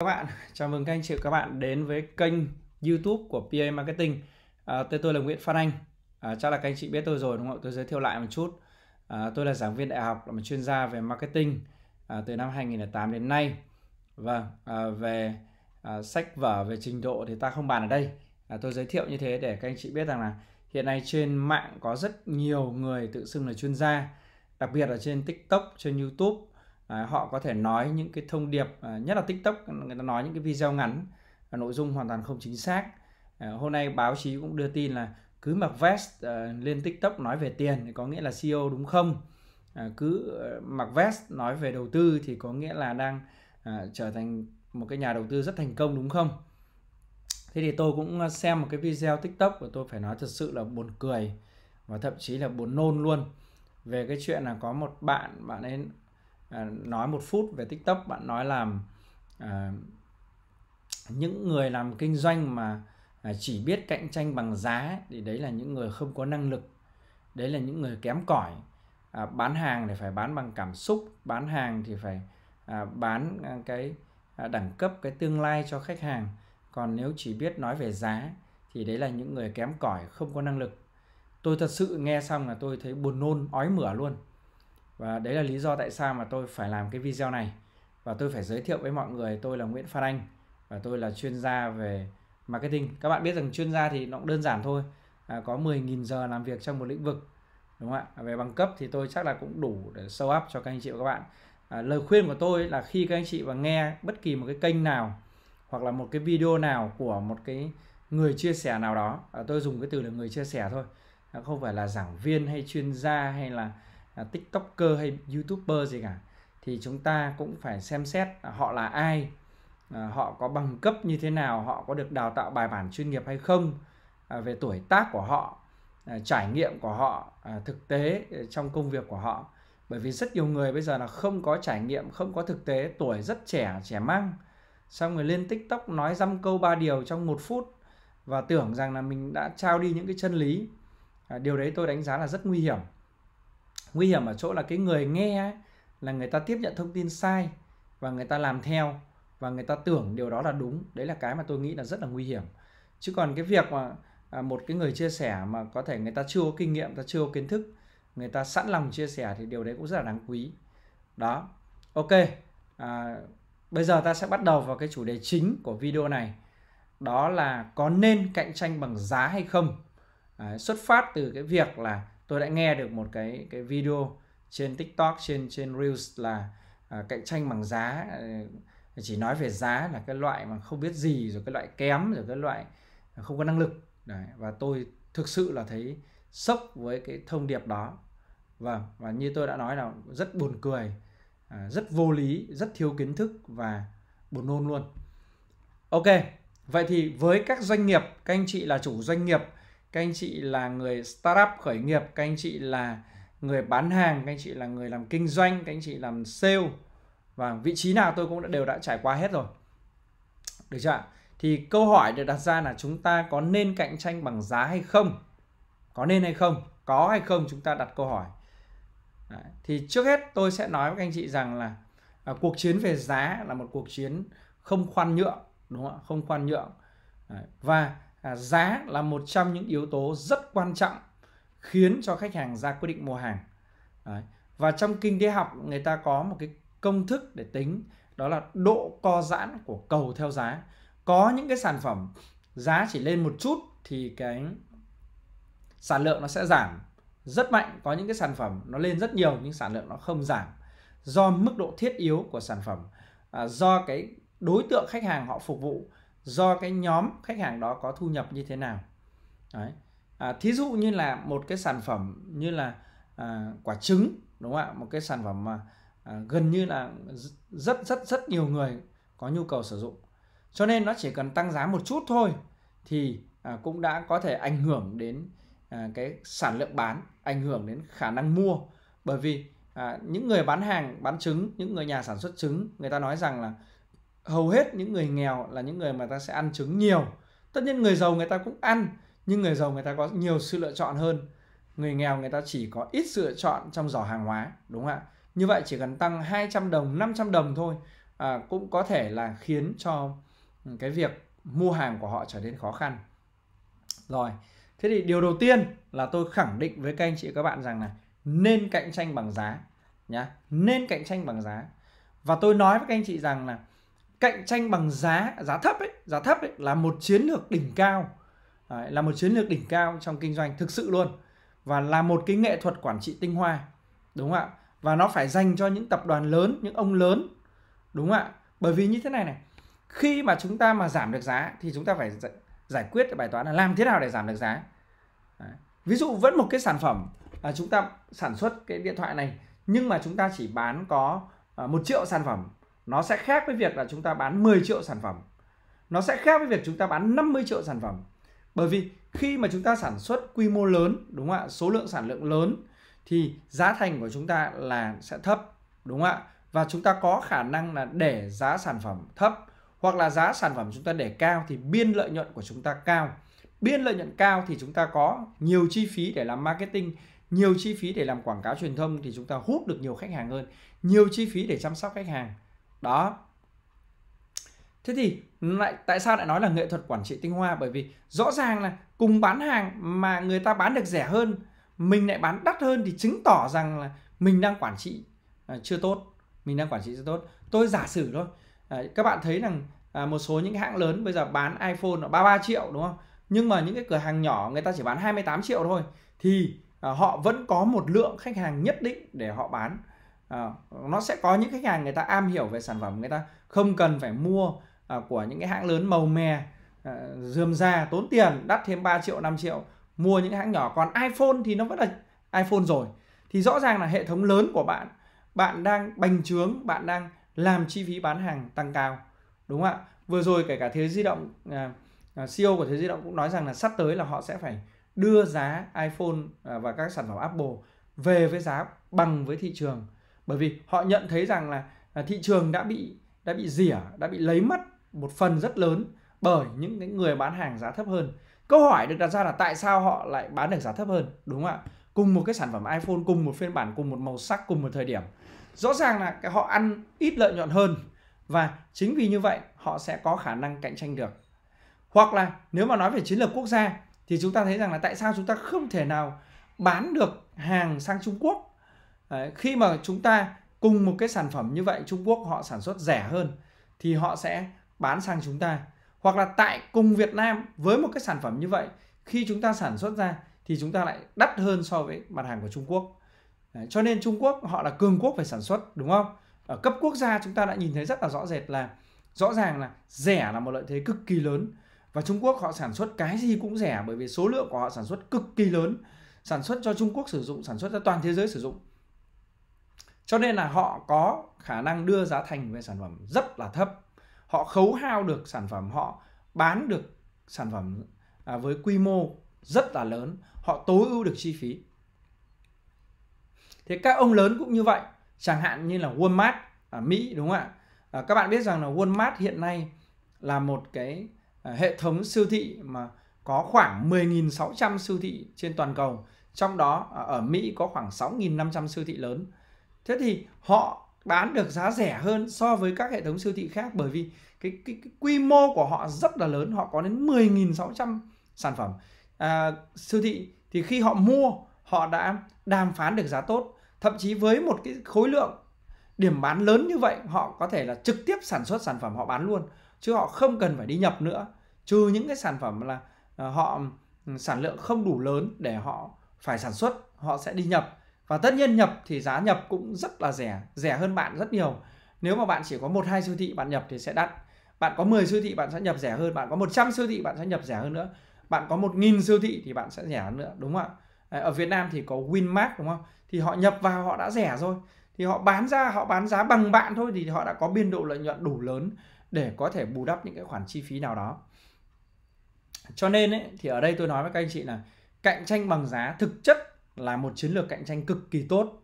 các bạn, chào mừng các anh chị và các bạn đến với kênh YouTube của PA Marketing. À, tên tôi là Nguyễn Phan Anh. À, chắc là các anh chị biết tôi rồi đúng không? Tôi giới thiệu lại một chút. À, tôi là giảng viên đại học, là một chuyên gia về marketing à, từ năm 2008 đến nay. Vâng, à, về à, sách vở, về trình độ thì ta không bàn ở đây. À, tôi giới thiệu như thế để các anh chị biết rằng là hiện nay trên mạng có rất nhiều người tự xưng là chuyên gia, đặc biệt là trên TikTok, trên YouTube à, họ có thể nói những cái thông điệp à, nhất là tiktok người ta nói những cái video ngắn à, nội dung hoàn toàn không chính xác. À, hôm nay báo chí cũng đưa tin là cứ mặc vest à, lên tiktok nói về tiền thì có nghĩa là ceo đúng không? À, cứ ờ, mặc vest nói về đầu tư thì có nghĩa là đang à, trở thành một cái nhà đầu tư rất thành công đúng không? Thế thì tôi cũng à, xem một cái video tiktok và tôi phải nói thật sự là buồn cười và thậm chí là buồn nôn luôn. Về cái chuyện là có một bạn bạn ấy À, nói một phút về tiktok bạn nói là à, những người làm kinh doanh mà à, chỉ biết cạnh tranh bằng giá thì đấy là những người không có năng lực đấy là những người kém cỏi. À, bán hàng thì phải bán bằng cảm xúc bán hàng thì phải à, bán à, cái à, đẳng cấp cái tương lai cho khách hàng. Còn nếu chỉ biết nói về giá thì đấy là những người kém cỏi không có năng lực. Tôi thật sự nghe xong là tôi thấy buồn nôn ói mửa luôn và đấy là lý do tại sao mà tôi phải làm cái video này. Và tôi phải giới thiệu với mọi người tôi là Nguyễn Phan Anh và tôi là chuyên gia về marketing. Các bạn biết rằng chuyên gia thì nó cũng đơn giản thôi. À, có 10.000 giờ làm việc trong một lĩnh vực đúng không ạ? Về bằng cấp thì tôi chắc là cũng đủ để show up cho các anh chị và các bạn. À, lời khuyên của tôi là khi các anh chị và nghe bất kỳ một cái kênh nào hoặc là một cái video nào của một cái người chia sẻ nào đó à, tôi dùng cái từ là người chia sẻ thôi. À, không phải là giảng viên hay chuyên gia hay là à, tiktoker hay youtuber gì cả thì chúng ta cũng phải xem xét họ là ai à, họ có bằng cấp như thế nào họ có được đào tạo bài bản chuyên nghiệp hay không à, về tuổi tác của họ à, trải nghiệm của họ à, thực tế à, trong công việc của họ. Bởi vì rất nhiều người bây giờ là không có trải nghiệm không có thực tế tuổi rất trẻ trẻ măng. Xong rồi lên tiktok nói dăm câu ba điều trong một phút và tưởng rằng là mình đã trao đi những cái chân lý. À, điều đấy tôi đánh giá là rất nguy hiểm nguy hiểm ở chỗ là cái người nghe là người ta tiếp nhận thông tin sai và người ta làm theo và người ta tưởng điều đó là đúng. Đấy là cái mà tôi nghĩ là rất là nguy hiểm. Chứ còn cái việc mà à, một cái người chia sẻ mà có thể người ta chưa có kinh nghiệm ta chưa có kiến thức người ta sẵn lòng chia sẻ thì điều đấy cũng rất là đáng quý. Đó. Ok. À, bây giờ ta sẽ bắt đầu vào cái chủ đề chính của video này. Đó là có nên cạnh tranh bằng giá hay không? À, xuất phát từ cái việc là tôi đã nghe được một cái cái video trên TikTok trên trên Reels là à, cạnh tranh bằng giá à, chỉ nói về giá là cái loại mà không biết gì rồi cái loại kém rồi cái loại không có năng lực. Đấy, và tôi thực sự là thấy sốc với cái thông điệp đó. Vâng và như tôi đã nói là rất buồn cười à, rất vô lý rất thiếu kiến thức và buồn nôn luôn. Ok vậy thì với các doanh nghiệp các anh chị là chủ doanh nghiệp các anh chị là người startup khởi nghiệp các anh chị là người bán hàng các anh chị là người làm kinh doanh các anh chị làm sale. Và vị trí nào tôi cũng đã đều đã trải qua hết rồi. Được chưa thì câu hỏi được đặt ra là chúng ta có nên cạnh tranh bằng giá hay không? Có nên hay không? Có hay không? Chúng ta đặt câu hỏi. Đấy. thì trước hết tôi sẽ nói với các anh chị rằng là à, cuộc chiến về giá là một cuộc chiến không khoan nhượng đúng không ạ? Không khoan nhượng. Đấy. và à, giá là một trong những yếu tố rất quan trọng khiến cho khách hàng ra quyết định mua hàng. Đấy. và trong kinh tế học người ta có một cái công thức để tính đó là độ co giãn của cầu theo giá. Có những cái sản phẩm giá chỉ lên một chút thì cái sản lượng nó sẽ giảm rất mạnh. Có những cái sản phẩm nó lên rất nhiều nhưng sản lượng nó không giảm do mức độ thiết yếu của sản phẩm. À, do cái đối tượng khách hàng họ phục vụ do cái nhóm khách hàng đó có thu nhập như thế nào. Đấy. À, thí dụ như là một cái sản phẩm như là à, quả trứng đúng không ạ? Một cái sản phẩm mà à, gần như là rất rất rất nhiều người có nhu cầu sử dụng. Cho nên nó chỉ cần tăng giá một chút thôi thì à, cũng đã có thể ảnh hưởng đến à, cái sản lượng bán ảnh hưởng đến khả năng mua. Bởi vì à, những người bán hàng bán trứng những người nhà sản xuất trứng người ta nói rằng là hầu hết những người nghèo là những người mà ta sẽ ăn trứng nhiều. Tất nhiên người giàu người ta cũng ăn nhưng người giàu người ta có nhiều sự lựa chọn hơn. Người nghèo người ta chỉ có ít sự lựa chọn trong giỏ hàng hóa đúng không ạ? Như vậy chỉ cần tăng 200 đồng 500 đồng thôi à, cũng có thể là khiến cho ừ, cái việc mua hàng của họ trở nên khó khăn. Rồi thế thì điều đầu tiên là tôi khẳng định với các anh chị các bạn rằng là nên cạnh tranh bằng giá nhá nên cạnh tranh bằng giá. Và tôi nói với các anh chị rằng là cạnh tranh bằng giá giá thấp ấy giá thấp ấy là một chiến lược đỉnh cao. Đấy, là một chiến lược đỉnh cao trong kinh doanh thực sự luôn. Và là một cái nghệ thuật quản trị tinh hoa đúng không ạ? Và nó phải dành cho những tập đoàn lớn những ông lớn đúng không ạ? Bởi vì như thế này này khi mà chúng ta mà giảm được giá thì chúng ta phải giải quyết bài toán là làm thế nào để giảm được giá. Đấy. ví dụ vẫn một cái sản phẩm à, chúng ta sản xuất cái điện thoại này nhưng mà chúng ta chỉ bán có à, một triệu sản phẩm nó sẽ khác với việc là chúng ta bán 10 triệu sản phẩm. Nó sẽ khác với việc chúng ta bán 50 triệu sản phẩm. Bởi vì khi mà chúng ta sản xuất quy mô lớn, đúng không ạ? Số lượng sản lượng lớn, thì giá thành của chúng ta là sẽ thấp, đúng không ạ? Và chúng ta có khả năng là để giá sản phẩm thấp, hoặc là giá sản phẩm chúng ta để cao thì biên lợi nhuận của chúng ta cao. Biên lợi nhuận cao thì chúng ta có nhiều chi phí để làm marketing, nhiều chi phí để làm quảng cáo truyền thông thì chúng ta hút được nhiều khách hàng hơn. Nhiều chi phí để chăm sóc khách hàng đó. Thế thì lại tại sao lại nói là nghệ thuật quản trị tinh hoa? Bởi vì rõ ràng là cùng bán hàng mà người ta bán được rẻ hơn mình lại bán đắt hơn thì chứng tỏ rằng là mình đang quản trị à, chưa tốt. Mình đang quản trị chưa tốt. Tôi giả sử thôi. À, các bạn thấy rằng à, một số những hãng lớn bây giờ bán iPhone là 33 triệu đúng không? Nhưng mà những cái cửa hàng nhỏ người ta chỉ bán 28 triệu thôi. Thì à, họ vẫn có một lượng khách hàng nhất định để họ bán à, nó sẽ có những khách hàng người ta am hiểu về sản phẩm người ta không cần phải mua à, của những cái hãng lớn màu mè à, dườm ra tốn tiền đắt thêm 3 triệu 5 triệu mua những hãng nhỏ. Còn iPhone thì nó vẫn là iPhone rồi. Thì rõ ràng là hệ thống lớn của bạn bạn đang bành trướng bạn đang làm chi phí bán hàng tăng cao. Đúng không ạ? Vừa rồi kể cả thế di động à, à CEO của thế di động cũng nói rằng là sắp tới là họ sẽ phải đưa giá iPhone à, và các sản phẩm Apple về với giá bằng với thị trường bởi vì họ nhận thấy rằng là là thị trường đã bị đã bị rỉa, đã bị lấy mất một phần rất lớn bởi những cái người bán hàng giá thấp hơn. Câu hỏi được đặt ra là tại sao họ lại bán được giá thấp hơn, đúng không ạ? Cùng một cái sản phẩm iPhone, cùng một phiên bản, cùng một màu sắc, cùng một thời điểm. Rõ ràng là họ ăn ít lợi nhuận hơn và chính vì như vậy họ sẽ có khả năng cạnh tranh được. Hoặc là nếu mà nói về chiến lược quốc gia thì chúng ta thấy rằng là tại sao chúng ta không thể nào bán được hàng sang Trung Quốc Đấy, khi mà chúng ta cùng một cái sản phẩm như vậy Trung Quốc họ sản xuất rẻ hơn thì họ sẽ bán sang chúng ta. Hoặc là tại cùng Việt Nam với một cái sản phẩm như vậy khi chúng ta sản xuất ra thì chúng ta lại đắt hơn so với mặt hàng của Trung Quốc. Đấy, cho nên Trung Quốc họ là cường quốc về sản xuất đúng không? Ở cấp quốc gia chúng ta đã nhìn thấy rất là rõ rệt là rõ ràng là rẻ là một lợi thế cực kỳ lớn. Và Trung Quốc họ sản xuất cái gì cũng rẻ bởi vì số lượng của họ sản xuất cực kỳ lớn. Sản xuất cho Trung Quốc sử dụng sản xuất cho toàn thế giới sử dụng cho nên là họ có khả năng đưa giá thành về sản phẩm rất là thấp. Họ khấu hao được sản phẩm họ bán được sản phẩm à, với quy mô rất là lớn. Họ tối ưu được chi phí. Thế các ông lớn cũng như vậy. Chẳng hạn như là Walmart ở Mỹ đúng không ạ? À, các bạn biết rằng là Walmart hiện nay là một cái à, hệ thống siêu thị mà có khoảng 10.600 siêu thị trên toàn cầu. Trong đó à, ở Mỹ có khoảng 6.500 siêu thị lớn thế thì họ bán được giá rẻ hơn so với các hệ thống siêu thị khác bởi vì cái, cái, cái quy mô của họ rất là lớn họ có đến 10.600 sản phẩm. À, siêu thị thì khi họ mua họ đã đàm phán được giá tốt. Thậm chí với một cái khối lượng điểm bán lớn như vậy họ có thể là trực tiếp sản xuất sản phẩm họ bán luôn chứ họ không cần phải đi nhập nữa. Trừ những cái sản phẩm là ờ, họ ừ, sản lượng không đủ lớn để họ phải sản xuất họ sẽ đi nhập và tất nhiên nhập thì giá nhập cũng rất là rẻ rẻ hơn bạn rất nhiều. Nếu mà bạn chỉ có một hai siêu thị bạn nhập thì sẽ đắt. Bạn có 10 siêu thị bạn sẽ nhập rẻ hơn bạn có 100 siêu thị bạn sẽ nhập rẻ hơn nữa. Bạn có 1.000 siêu thị thì bạn sẽ rẻ hơn nữa đúng không ạ? Ở Việt Nam thì có Winmart đúng không? Thì họ nhập vào họ đã rẻ rồi. Thì họ bán ra họ bán giá bằng bạn thôi thì họ đã có biên độ lợi nhuận đủ lớn để có thể bù đắp những cái khoản chi phí nào đó. Cho nên ấy, thì ở đây tôi nói với các anh chị là cạnh tranh bằng giá thực chất là một chiến lược cạnh tranh cực kỳ tốt,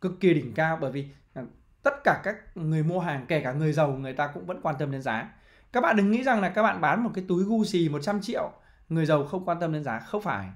cực kỳ đỉnh cao bởi vì à, tất cả các người mua hàng, kể cả người giàu, người ta cũng vẫn quan tâm đến giá. Các bạn đừng nghĩ rằng là các bạn bán một cái túi Gucci 100 triệu, người giàu không quan tâm đến giá. Không phải.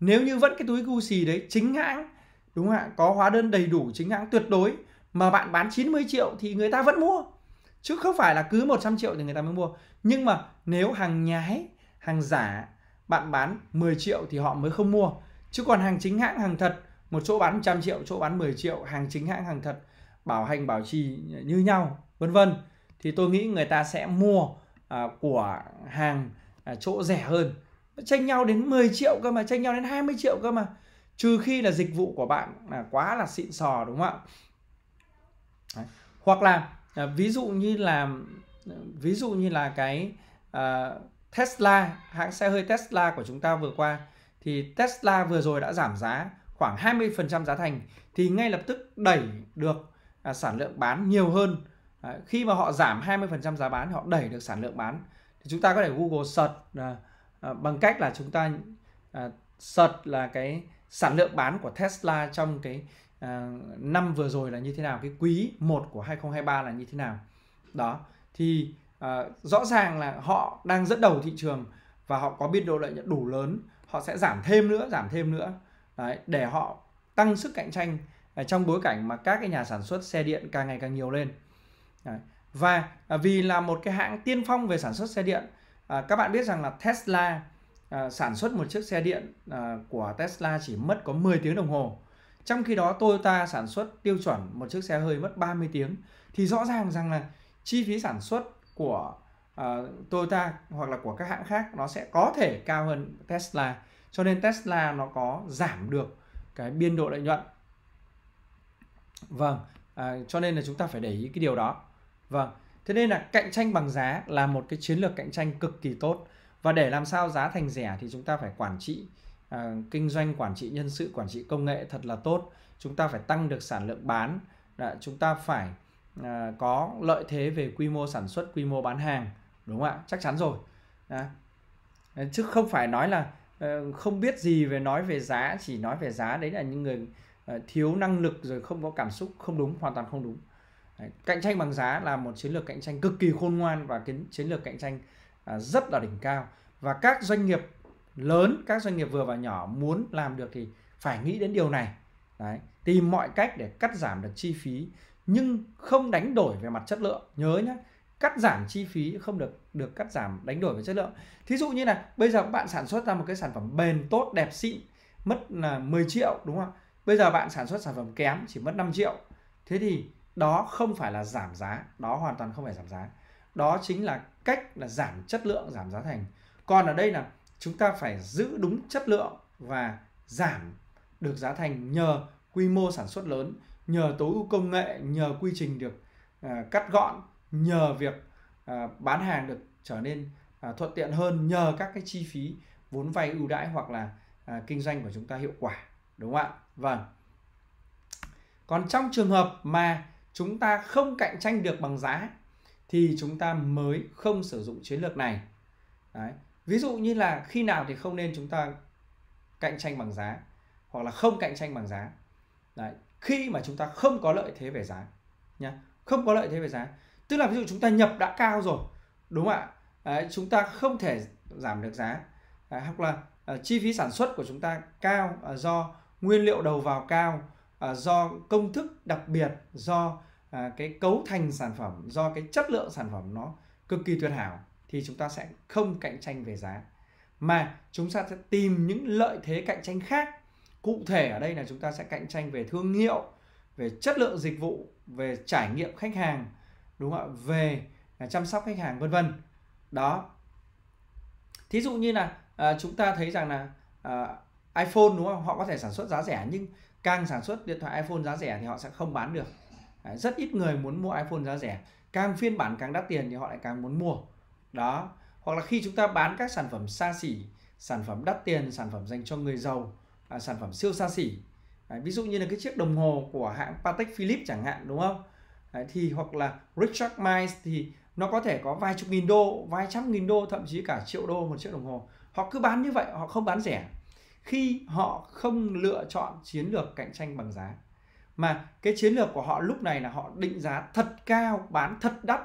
Nếu như vẫn cái túi Gucci đấy chính hãng, đúng không ạ? Có hóa đơn đầy đủ chính hãng tuyệt đối, mà bạn bán 90 triệu thì người ta vẫn mua. Chứ không phải là cứ 100 triệu thì người ta mới mua. Nhưng mà nếu hàng nhái, hàng giả bạn bán 10 triệu thì họ mới không mua chứ còn hàng chính hãng hàng thật một chỗ bán 100 triệu chỗ bán 10 triệu hàng chính hãng hàng thật bảo hành bảo trì như nhau vân vân thì tôi nghĩ người ta sẽ mua à, của hàng à, chỗ rẻ hơn. Tranh nhau đến 10 triệu cơ mà tranh nhau đến 20 triệu cơ mà. Trừ khi là dịch vụ của bạn là quá là xịn sò đúng không ạ? Đấy. hoặc là à, ví dụ như là ví dụ như là cái à, Tesla hãng xe hơi Tesla của chúng ta vừa qua thì Tesla vừa rồi đã giảm giá khoảng 20% giá thành thì ngay lập tức đẩy được à, sản lượng bán nhiều hơn. À, khi mà họ giảm 20% giá bán họ đẩy được sản lượng bán. Thì chúng ta có thể Google search à, à, bằng cách là chúng ta à, search là cái sản lượng bán của Tesla trong cái à, năm vừa rồi là như thế nào cái quý 1 của 2023 là như thế nào. Đó thì à, rõ ràng là họ đang dẫn đầu thị trường và họ có biên độ lợi nhuận đủ lớn họ sẽ giảm thêm nữa giảm thêm nữa. Đấy, để họ tăng sức cạnh tranh à, trong bối cảnh mà các cái nhà sản xuất xe điện càng ngày càng nhiều lên. Đấy. và à, vì là một cái hãng tiên phong về sản xuất xe điện à, các bạn biết rằng là Tesla à, sản xuất một chiếc xe điện à, của Tesla chỉ mất có 10 tiếng đồng hồ. Trong khi đó Toyota sản xuất tiêu chuẩn một chiếc xe hơi mất 30 tiếng. Thì rõ ràng rằng là chi phí sản xuất của uh, Toyota hoặc là của các hãng khác nó sẽ có thể cao hơn Tesla. Cho nên Tesla nó có giảm được cái biên độ lợi nhuận. Vâng à, cho nên là chúng ta phải để ý cái điều đó. Vâng thế nên là cạnh tranh bằng giá là một cái chiến lược cạnh tranh cực kỳ tốt. Và để làm sao giá thành rẻ thì chúng ta phải quản trị à, kinh doanh quản trị nhân sự quản trị công nghệ thật là tốt. Chúng ta phải tăng được sản lượng bán. Đã, chúng ta phải à, có lợi thế về quy mô sản xuất quy mô bán hàng đúng không ạ? Chắc chắn rồi. À. chứ không phải nói là ờ, không biết gì về nói về giá, chỉ nói về giá đấy là những người ờ, thiếu năng lực rồi không có cảm xúc, không đúng, hoàn toàn không đúng. Đấy. cạnh tranh bằng giá là một chiến lược cạnh tranh cực kỳ khôn ngoan và cái chiến lược cạnh tranh à, rất là đỉnh cao. Và các doanh nghiệp lớn, các doanh nghiệp vừa và nhỏ muốn làm được thì phải nghĩ đến điều này. Đấy, tìm mọi cách để cắt giảm được chi phí, nhưng không đánh đổi về mặt chất lượng. Nhớ nhé cắt giảm chi phí không được được cắt giảm đánh đổi về chất lượng. Thí dụ như là bây giờ bạn sản xuất ra một cái sản phẩm bền tốt đẹp xịn mất là 10 triệu đúng không bây giờ bạn sản xuất sản phẩm kém chỉ mất 5 triệu. Thế thì đó không phải là giảm giá đó hoàn toàn không phải giảm giá. Đó chính là cách là giảm chất lượng giảm giá thành. Còn ở đây là chúng ta phải giữ đúng chất lượng và giảm được giá thành nhờ quy mô sản xuất lớn nhờ tối ưu công nghệ nhờ quy trình được uh, cắt gọn nhờ việc à, bán hàng được trở nên à, thuận tiện hơn nhờ các cái chi phí vốn vay ưu đãi hoặc là à, kinh doanh của chúng ta hiệu quả đúng không ạ vâng còn trong trường hợp mà chúng ta không cạnh tranh được bằng giá thì chúng ta mới không sử dụng chiến lược này Đấy. ví dụ như là khi nào thì không nên chúng ta cạnh tranh bằng giá hoặc là không cạnh tranh bằng giá Đấy. khi mà chúng ta không có lợi thế về giá nhá không có lợi thế về giá tức là ví dụ chúng ta nhập đã cao rồi đúng không ạ? Đấy, chúng ta không thể giảm được giá. Đấy, hoặc là uh, chi phí sản xuất của chúng ta cao uh, do nguyên liệu đầu vào cao uh, do công thức đặc biệt do uh, cái cấu thành sản phẩm do cái chất lượng sản phẩm nó cực kỳ tuyệt hảo thì chúng ta sẽ không cạnh tranh về giá. Mà chúng ta sẽ tìm những lợi thế cạnh tranh khác. Cụ thể ở đây là chúng ta sẽ cạnh tranh về thương hiệu về chất lượng dịch vụ về trải nghiệm khách hàng đúng không ạ? Về à, chăm sóc khách hàng vân vân. Đó. Thí dụ như là à, chúng ta thấy rằng là à, iPhone đúng không? Họ có thể sản xuất giá rẻ nhưng càng sản xuất điện thoại iPhone giá rẻ thì họ sẽ không bán được. À, rất ít người muốn mua iPhone giá rẻ. Càng phiên bản càng đắt tiền thì họ lại càng muốn mua. Đó. Hoặc là khi chúng ta bán các sản phẩm xa xỉ sản phẩm đắt tiền sản phẩm dành cho người giàu à, sản phẩm siêu xa xỉ. À, ví dụ như là cái chiếc đồng hồ của hãng Patek Philippe chẳng hạn đúng không? Đấy, thì hoặc là Richard Mille thì nó có thể có vài chục nghìn đô vài trăm nghìn đô thậm chí cả triệu đô một chiếc đồng hồ. Họ cứ bán như vậy họ không bán rẻ. Khi họ không lựa chọn chiến lược cạnh tranh bằng giá. Mà cái chiến lược của họ lúc này là họ định giá thật cao bán thật đắt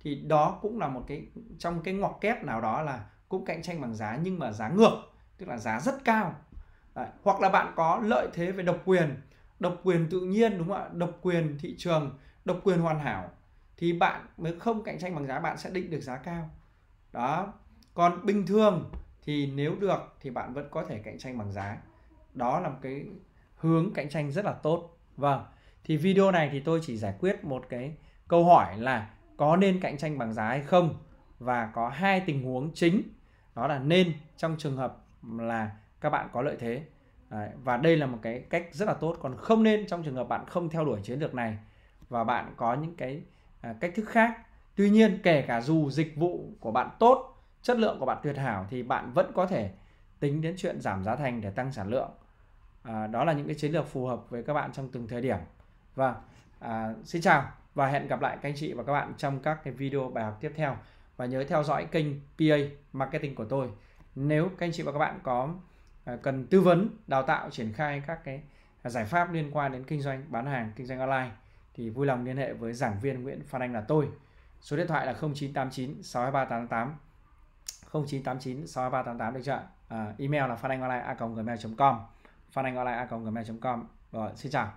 thì đó cũng là một cái trong cái ngoặc kép nào đó là cũng cạnh tranh bằng giá nhưng mà giá ngược tức là giá rất cao. Đấy. hoặc là bạn có lợi thế về độc quyền. Độc quyền tự nhiên đúng không ạ? Độc quyền thị trường độc quyền hoàn hảo thì bạn mới không cạnh tranh bằng giá bạn sẽ định được giá cao. Đó. Còn bình thường thì nếu được thì bạn vẫn có thể cạnh tranh bằng giá. Đó là một cái hướng cạnh tranh rất là tốt. Vâng. Thì video này thì tôi chỉ giải quyết một cái câu hỏi là có nên cạnh tranh bằng giá hay không? Và có hai tình huống chính. Đó là nên trong trường hợp là các bạn có lợi thế. Đấy, và đây là một cái cách rất là tốt. Còn không nên trong trường hợp bạn không theo đuổi chiến lược này và bạn có những cái à, cách thức khác. Tuy nhiên kể cả dù dịch vụ của bạn tốt chất lượng của bạn tuyệt hảo thì bạn vẫn có thể tính đến chuyện giảm giá thành để tăng sản lượng. À, đó là những cái chiến lược phù hợp với các bạn trong từng thời điểm. Và à, xin chào và hẹn gặp lại các anh chị và các bạn trong các cái video bài học tiếp theo. Và nhớ theo dõi kênh PA Marketing của tôi. Nếu các anh chị và các bạn có à, cần tư vấn đào tạo triển khai các cái à, giải pháp liên quan đến kinh doanh bán hàng kinh doanh online thì vui lòng liên hệ với giảng viên Nguyễn Phan Anh là tôi. Số điện thoại là 0989 62388 0989 62388 được chưa ạ? à, email là phananhonline.gmail.com phananhonline.gmail.com rồi xin chào.